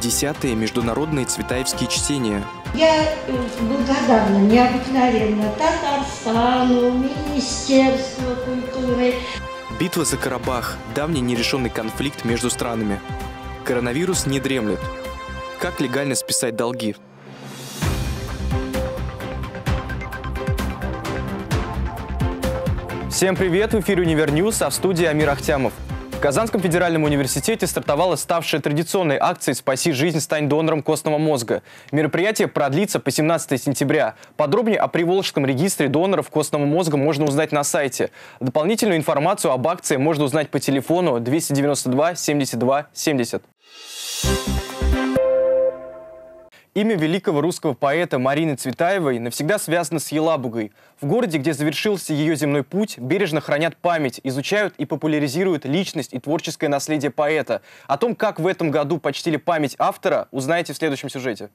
Десятые международные цветаевские чтения. Я э, благодарна необыкновенно Татарстану, Министерству культуры. Битва за Карабах – давний нерешенный конфликт между странами. Коронавирус не дремлет. Как легально списать долги? Всем привет! В эфире «Универ а в студии Амир Ахтямов. В Казанском федеральном университете стартовала ставшая традиционной акция «Спаси жизнь, стань донором костного мозга». Мероприятие продлится по 17 сентября. Подробнее о Приволжском регистре доноров костного мозга можно узнать на сайте. Дополнительную информацию об акции можно узнать по телефону 292 72 70. Имя великого русского поэта Марины Цветаевой навсегда связано с Елабугой. В городе, где завершился ее земной путь, бережно хранят память, изучают и популяризируют личность и творческое наследие поэта. О том, как в этом году почтили память автора, узнаете в следующем сюжете.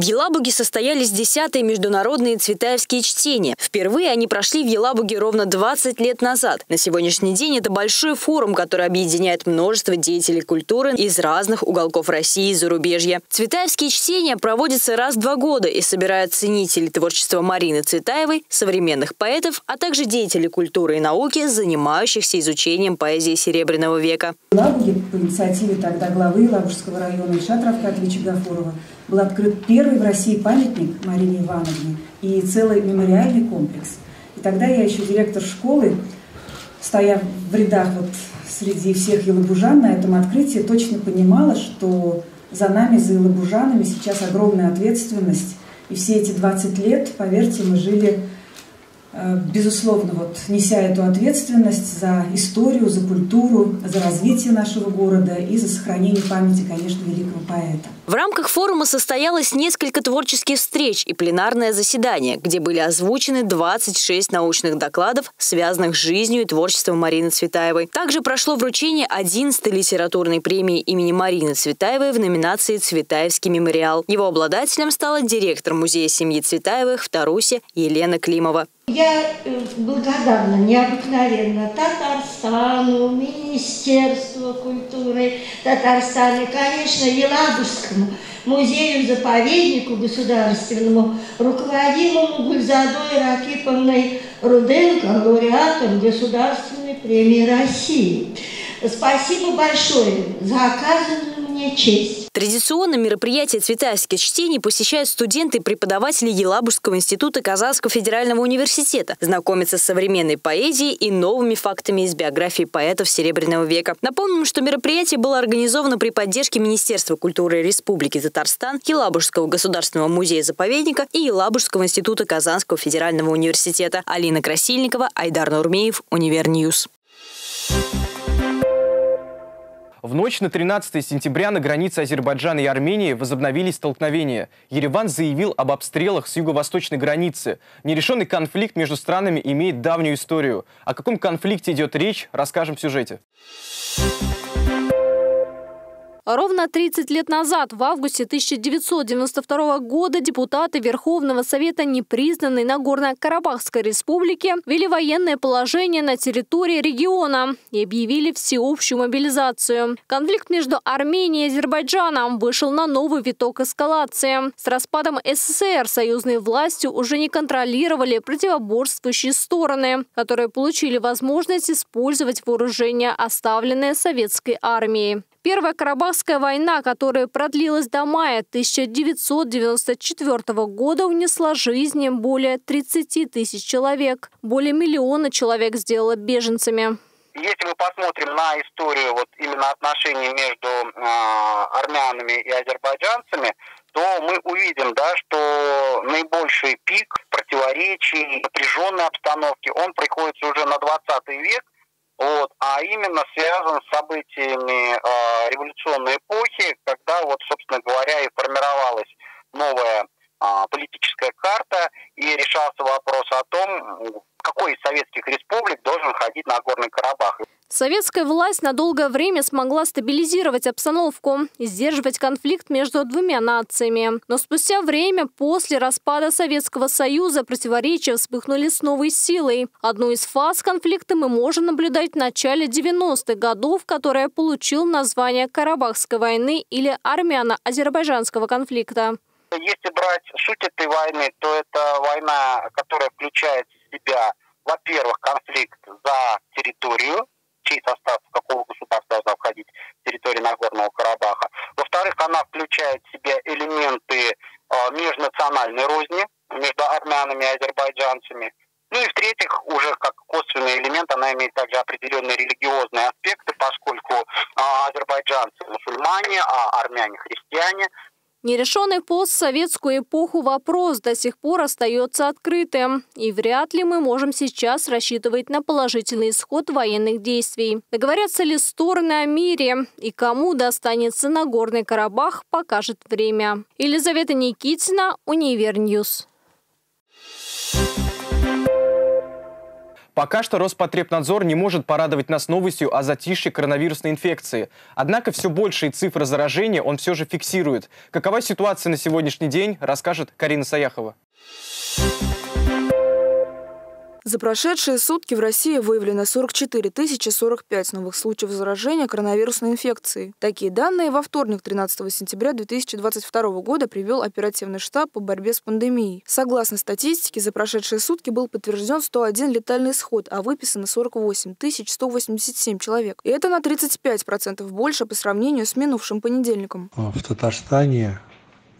В Елабуге состоялись десятые международные цветаевские чтения. Впервые они прошли в Елабуге ровно 20 лет назад. На сегодняшний день это большой форум, который объединяет множество деятелей культуры из разных уголков России и зарубежья. Цветаевские чтения проводятся раз в два года и собирают ценителей творчества Марины Цветаевой, современных поэтов, а также деятелей культуры и науки, занимающихся изучением поэзии Серебряного века. В Елабуге по инициативе тогда главы Елабужского района Ильшата Равкатовича Гафурова был открыт первый в России памятник Марине Ивановне и целый мемориальный комплекс. И тогда я еще директор школы, стоя в рядах вот среди всех елабужан на этом открытии, точно понимала, что за нами, за елабужанами сейчас огромная ответственность. И все эти 20 лет, поверьте, мы жили безусловно, вот, неся эту ответственность за историю, за культуру, за развитие нашего города и за сохранение памяти, конечно, великого поэта. В рамках форума состоялось несколько творческих встреч и пленарное заседание, где были озвучены 26 научных докладов, связанных с жизнью и творчеством Марины Цветаевой. Также прошло вручение 11-й литературной премии имени Марины Цветаевой в номинации «Цветаевский мемориал». Его обладателем стала директор музея семьи Цветаевых в Тарусе Елена Климова. Я э, благодарна необыкновенно Татарстану, Министерству культуры Татарстана, конечно, Елабужскому музею-заповеднику государственному, руководимому Гульзадой Ракиповной Руденко, лауреатом Государственной премии России. Спасибо большое за оказанную мне честь. Традиционно мероприятие цветаевских чтений посещают студенты и преподаватели Елабужского института Казанского федерального университета, знакомятся с современной поэзией и новыми фактами из биографии поэтов Серебряного века. Напомним, что мероприятие было организовано при поддержке Министерства культуры Республики Татарстан, Елабужского государственного музея-заповедника и Елабужского института Казанского федерального университета. Алина Красильникова, Айдар Нурмеев, UniverNews. В ночь на 13 сентября на границе Азербайджана и Армении возобновились столкновения. Ереван заявил об обстрелах с юго-восточной границы. Нерешенный конфликт между странами имеет давнюю историю. О каком конфликте идет речь, расскажем в сюжете. Ровно 30 лет назад, в августе 1992 года, депутаты Верховного Совета непризнанной Нагорно-Карабахской республики ввели военное положение на территории региона и объявили всеобщую мобилизацию. Конфликт между Арменией и Азербайджаном вышел на новый виток эскалации. С распадом СССР союзные власти уже не контролировали противоборствующие стороны, которые получили возможность использовать вооружение, оставленное советской армией. Первая Карабахская война, которая продлилась до мая 1994 года, унесла жизни более 30 тысяч человек. Более миллиона человек сделала беженцами. Если мы посмотрим на историю вот именно отношений между э, армянами и азербайджанцами, то мы увидим, да, что наибольший пик противоречий, напряженной обстановки, он приходится уже на 20 век, вот, а именно связан с событиями э, Советская власть на долгое время смогла стабилизировать обстановку и сдерживать конфликт между двумя нациями. Но спустя время, после распада Советского Союза, противоречия вспыхнули с новой силой. Одну из фаз конфликта мы можем наблюдать в начале 90-х годов, которая получил название Карабахской войны или армяно-азербайджанского конфликта. Если брать суть этой войны, то это война, которая включает в себя, во-первых, конфликт за территорию, чей состав какого государства должна входить в территорию Нагорного Карабаха. Во-вторых, она включает в себя элементы э, межнациональной розни между армянами и азербайджанцами. Ну и в-третьих, уже как косвенный элемент, она имеет также определенные религиозные аспекты, поскольку э, азербайджанцы мусульмане, а армяне христиане. Нерешенный в постсоветскую эпоху вопрос до сих пор остается открытым. И вряд ли мы можем сейчас рассчитывать на положительный исход военных действий. Договорятся ли стороны о мире и кому достанется Нагорный Карабах, покажет время. Елизавета Никитина, UniverNews. Пока что Роспотребнадзор не может порадовать нас новостью о затишье коронавирусной инфекции. Однако все большие цифры заражения он все же фиксирует. Какова ситуация на сегодняшний день, расскажет Карина Саяхова. За прошедшие сутки в России выявлено 44 045 новых случаев заражения коронавирусной инфекцией. Такие данные во вторник, 13 сентября 2022 года, привел оперативный штаб по борьбе с пандемией. Согласно статистике, за прошедшие сутки был подтвержден 101 летальный исход, а выписано 48 187 человек. И это на 35% больше по сравнению с минувшим понедельником. В Татарстане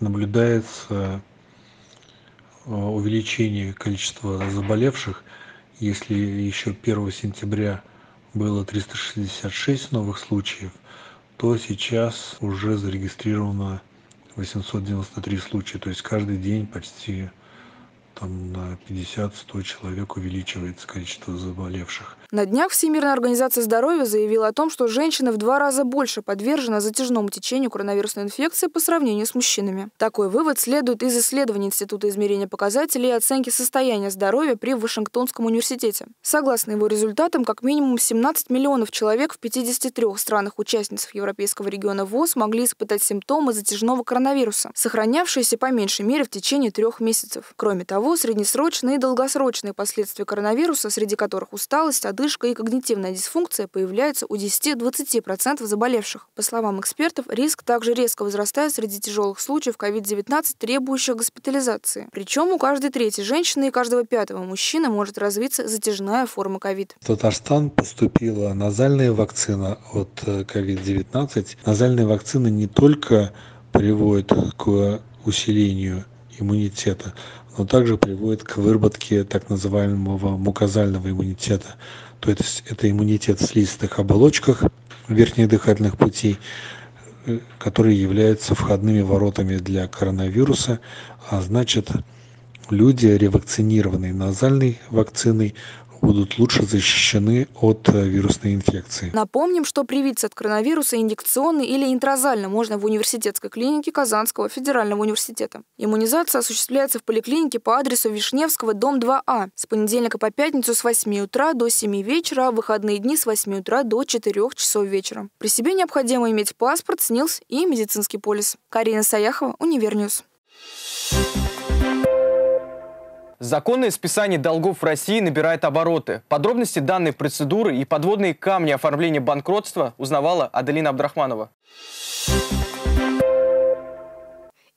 наблюдается увеличение количества заболевших если еще 1 сентября было 366 новых случаев, то сейчас уже зарегистрировано 893 случая. То есть каждый день почти там на 50-100 человек увеличивается количество заболевших. На днях Всемирная организация здоровья заявила о том, что женщины в два раза больше подвержены затяжному течению коронавирусной инфекции по сравнению с мужчинами. Такой вывод следует из исследований Института измерения показателей и оценки состояния здоровья при Вашингтонском университете. Согласно его результатам, как минимум 17 миллионов человек в 53 странах-участницах Европейского региона ВОЗ могли испытать симптомы затяжного коронавируса, сохранявшиеся по меньшей мере в течение трех месяцев. Кроме того, среднесрочные и долгосрочные последствия коронавируса, среди которых усталость, одышка и когнитивная дисфункция появляются у 10-20% заболевших. По словам экспертов, риск также резко возрастает среди тяжелых случаев COVID-19, требующих госпитализации. Причем у каждой третьей женщины и каждого пятого мужчины может развиться затяжная форма COVID. В Татарстан поступила назальная вакцина от COVID-19. Э, Назальная вакцина не только приводит к усилению иммунитета, но также приводит к выработке так называемого мукозального иммунитета. То есть это иммунитет в слизистых оболочках верхних дыхательных путей, э, которые являются входными воротами для коронавируса, а значит люди, ревакцинированные назальной вакциной, будут лучше защищены от э, вирусной инфекции. Напомним, что привиться от коронавируса инъекционно или интраназально можно в университетской клинике Казанского федерального университета. Иммунизация осуществляется в поликлинике по адресу Вишневского, дом 2А, с понедельника по пятницу с 8 утра до 7 вечера, а в выходные дни с 8 утра до 4 часов вечера. При себе необходимо иметь паспорт, СНИЛС и медицинский полис. Карина Саяхова, UniverNews. Законное списание долгов в России набирает обороты. Подробности данной процедуры и подводные камни оформления банкротства узнавала Аделина Абдрахманова.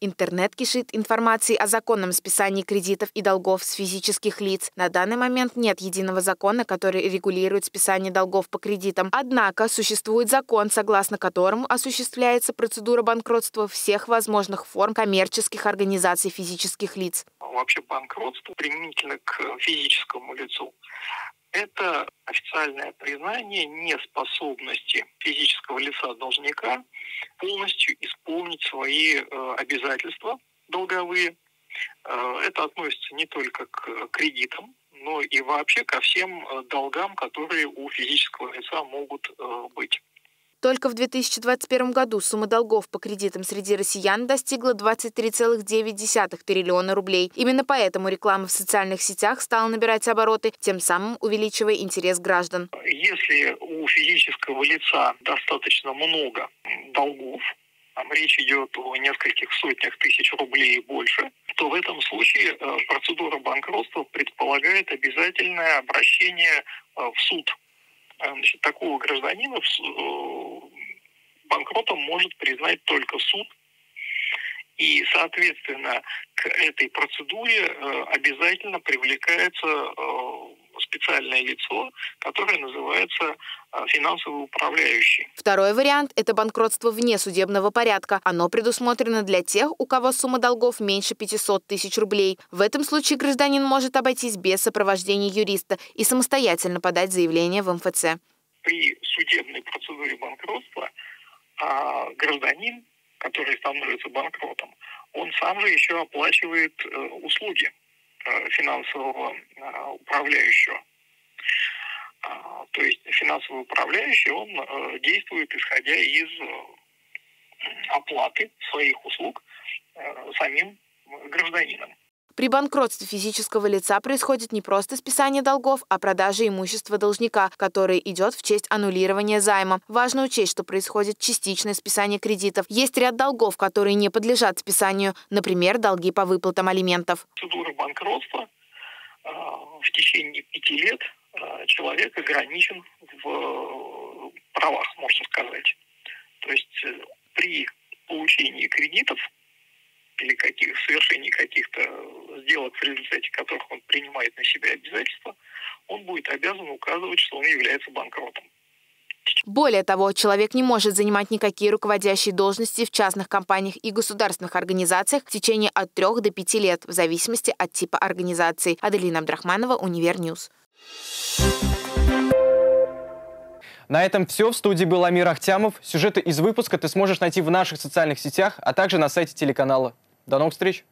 Интернет кишит информацией о законном списании кредитов и долгов с физических лиц. На данный момент нет единого закона, который регулирует списание долгов по кредитам. Однако существует закон, согласно которому осуществляется процедура банкротства всех возможных форм коммерческих организаций физических лиц. Вообще банкротство применительно к физическому лицу это официальное признание неспособности физического лица должника полностью исполнить свои э, обязательства долговые. Э, это относится не только к кредитам, но и вообще ко всем э, долгам, которые у физического лица могут быть. Только в 2021 году сумма долгов по кредитам среди россиян достигла 23,9 триллиона рублей. Именно поэтому реклама в социальных сетях стала набирать обороты, тем самым увеличивая интерес граждан. Если у физического лица достаточно много долгов, там речь идет о нескольких сотнях тысяч рублей и больше, то в этом случае э, процедура банкротства предполагает обязательное обращение э, в суд. Э, значит, такого гражданина банкротом может признать только суд. И, соответственно, к этой процедуре обязательно привлекается специальное лицо, которое называется а, финансовый управляющий. Второй вариант – это банкротство вне судебного порядка. Оно предусмотрено для тех, у кого сумма долгов меньше 500 тысяч рублей. В этом случае гражданин может обойтись без сопровождения юриста и самостоятельно подать заявление в МФЦ. При судебной процедуре банкротства а, гражданин, который становится банкротом, он сам же еще оплачивает э, услуги Э, финансового э, управляющего. А, то есть финансовый управляющий, он действует исходя из оплаты своих услуг самим гражданином. При банкротстве физического лица происходит не просто списание долгов, а продажа имущества должника, которое идет в честь аннулирования займа. Важно учесть, что происходит частичное списание кредитов. Есть ряд долгов, которые не подлежат списанию, например, долги по выплатам алиментов. Процедура банкротства а, в течение пяти лет а, человек ограничен в э, правах, можно сказать. То есть э, при получении кредитов или каких, совершении каких-то сделок, в результате которых он принимает на себя обязательства, он будет обязан указывать, что он является банкротом. Более того, человек не может занимать никакие руководящие должности в частных компаниях и государственных организациях в течение от 3 до 5 лет, в зависимости от типа организации. Аделина Абдрахманова, UniverNews. На этом все. В студии был Амир Ахтямов. Сюжеты из выпуска ты сможешь найти в наших социальных сетях, а также на сайте телеканала. До новых встреч!